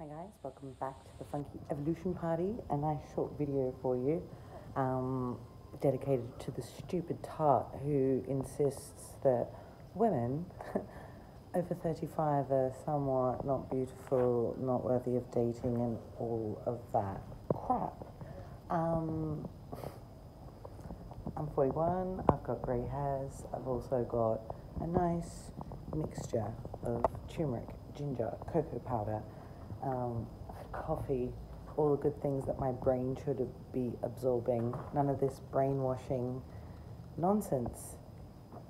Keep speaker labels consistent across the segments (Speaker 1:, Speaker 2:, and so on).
Speaker 1: Hi guys, welcome back to the Funky Evolution Party. A nice short video for you, um, dedicated to the stupid tart who insists that women over 35 are somewhat not beautiful, not worthy of dating, and all of that crap. Um, I'm 41, I've got grey hairs, I've also got a nice mixture of turmeric, ginger, cocoa powder, um, coffee, all the good things that my brain should be absorbing. None of this brainwashing nonsense.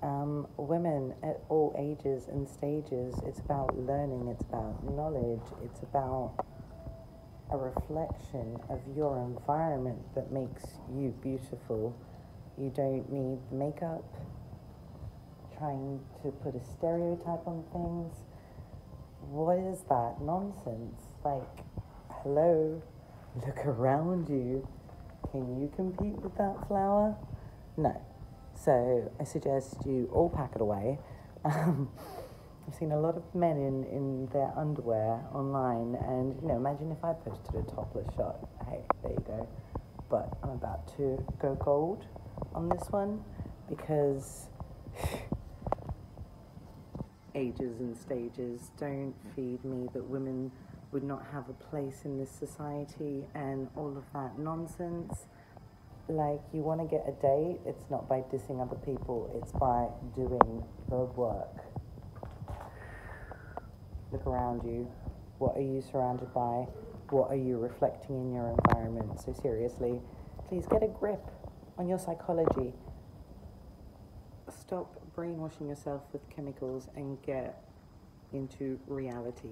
Speaker 1: Um, women at all ages and stages, it's about learning, it's about knowledge, it's about a reflection of your environment that makes you beautiful. You don't need makeup, trying to put a stereotype on things. What is that nonsense? Like, hello, look around you. Can you compete with that flower? No. So I suggest you all pack it away. Um, I've seen a lot of men in, in their underwear online, and you know, imagine if I posted a topless shot. Hey, there you go. But I'm about to go gold on this one because ages and stages don't feed me that women would not have a place in this society and all of that nonsense. Like, you want to get a date, it's not by dissing other people, it's by doing the work. Look around you. What are you surrounded by? What are you reflecting in your environment? So, seriously, please get a grip on your psychology. Stop brainwashing yourself with chemicals and get into reality.